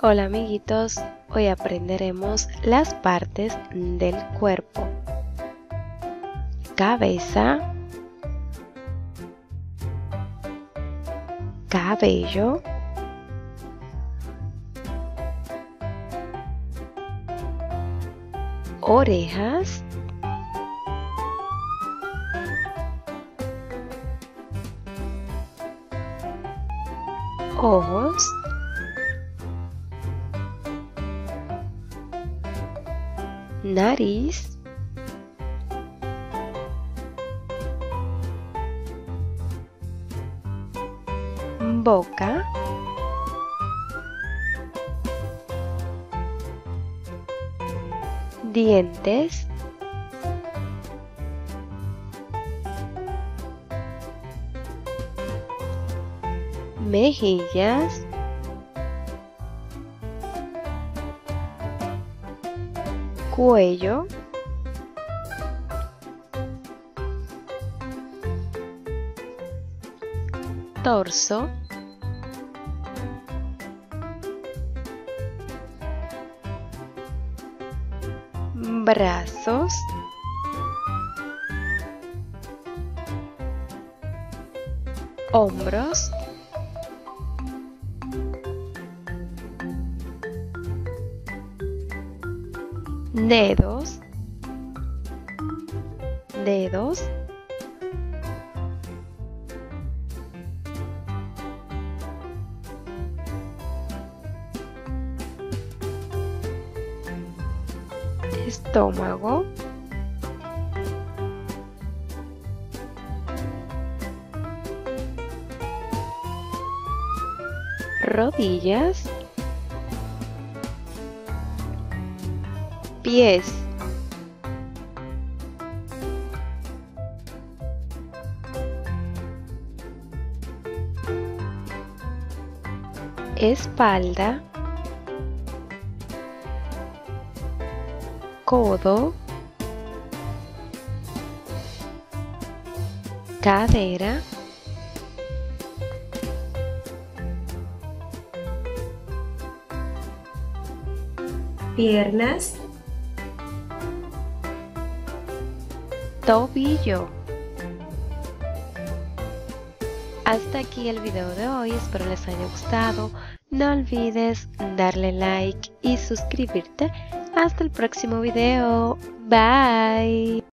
Hola amiguitos, hoy aprenderemos las partes del cuerpo. Cabeza, cabello, orejas, ojos, nariz, boca, dientes, mejillas, cuello, torso, brazos, hombros, dedos, dedos, estómago, rodillas, pies, espalda, codo, cadera, piernas, tobillo. Hasta aquí el video de hoy, espero les haya gustado. No olvides darle like y suscribirte. Hasta el próximo video. Bye.